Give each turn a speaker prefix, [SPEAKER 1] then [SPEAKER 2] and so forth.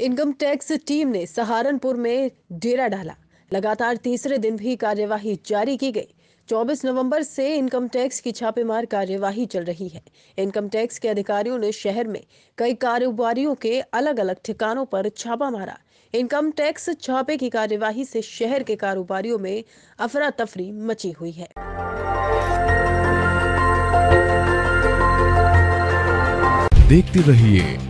[SPEAKER 1] Income tax team ने सहारनपुर में डेरा डाला। लगातार तीसरे दिन भी कार्यवाही जारी की गई। 24 नवंबर से इनकम टैक्स की छापेमार कार्यवाही चल रही है। इनकम टैक्स के अधिकारियों ने शहर में कई कारोबारियों के अलग अलग ठिकानों पर छापा मारा। इनकम टैक्स छापे की कार्यवाही से शहर के कारोबारियों में अफरा तफरी मची हुई है।
[SPEAKER 2] देखते रहिए